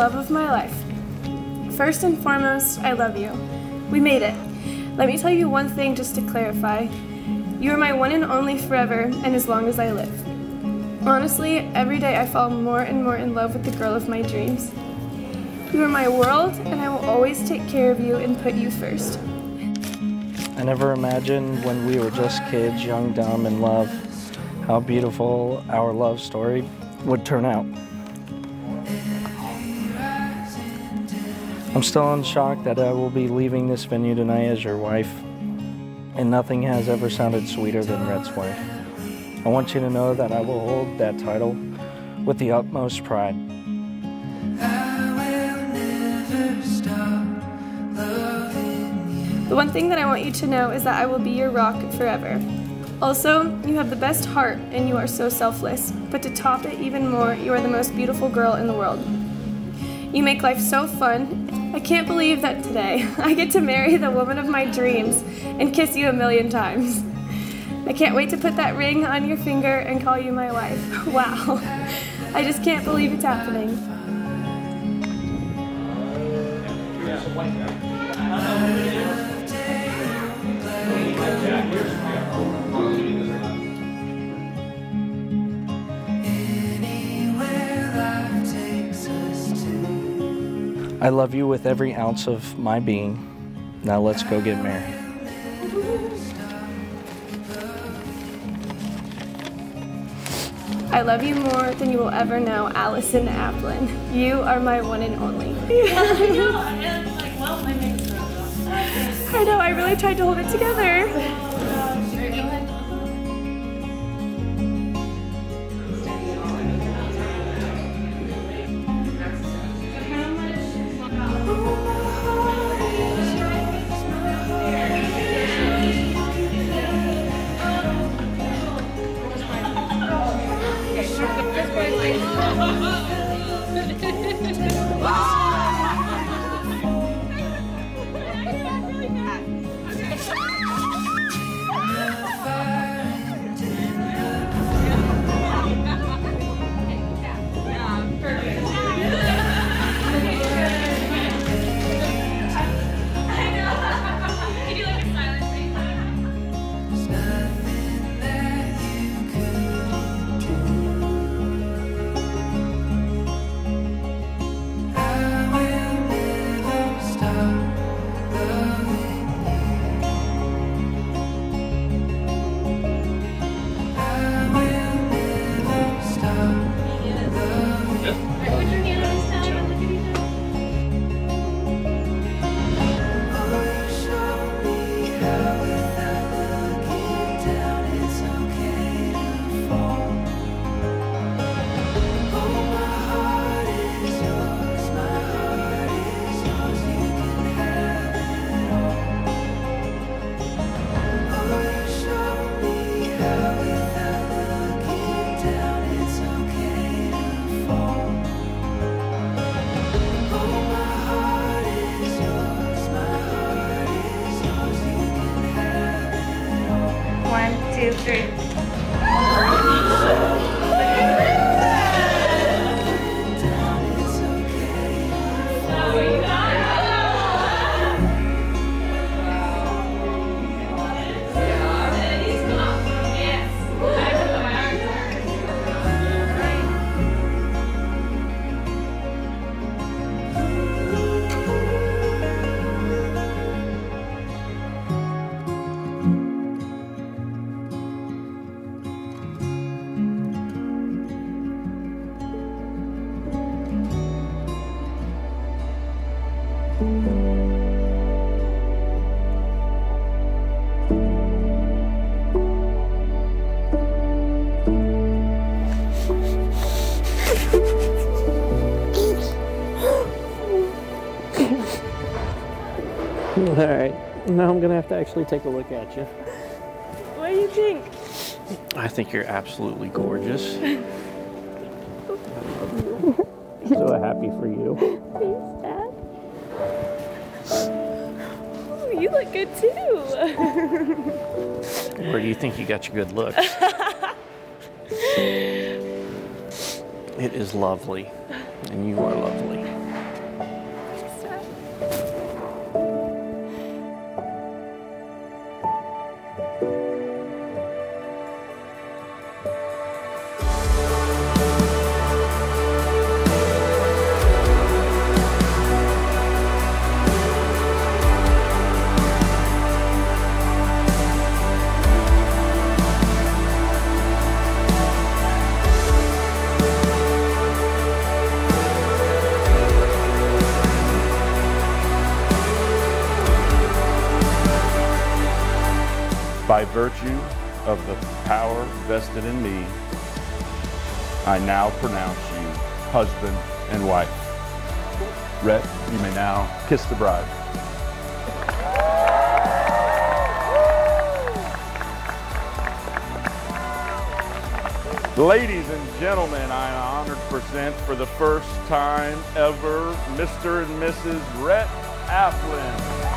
love of my life. First and foremost, I love you. We made it. Let me tell you one thing just to clarify. You are my one and only forever and as long as I live. Honestly, every day I fall more and more in love with the girl of my dreams. You are my world, and I will always take care of you and put you first. I never imagined when we were just kids, young, dumb, in love, how beautiful our love story would turn out. I'm still in shock that I will be leaving this venue tonight as your wife, and nothing has ever sounded sweeter than Rhett's wife. I want you to know that I will hold that title with the utmost pride. The one thing that I want you to know is that I will be your rock forever. Also, you have the best heart and you are so selfless. But to top it even more, you are the most beautiful girl in the world. You make life so fun. I can't believe that today I get to marry the woman of my dreams and kiss you a million times. I can't wait to put that ring on your finger and call you my wife. Wow. I just can't believe it's happening. I love you with every ounce of my being. Now let's go get married. I love you more than you will ever know, Allison Applin. You are my one and only. I know, I really tried to hold it together. One, All right. Now I'm going to have to actually take a look at you. What do you think? I think you're absolutely gorgeous. I'm so happy for you. Thanks, Dad. Ooh, you look good too. Where do you think you got your good looks? it is lovely, and you are lovely. By virtue of the power vested in me, I now pronounce you husband and wife. Rhett, you may now kiss the bride. Ladies and gentlemen, I am honored to present for the first time ever Mr. and Mrs. Rhett Applin.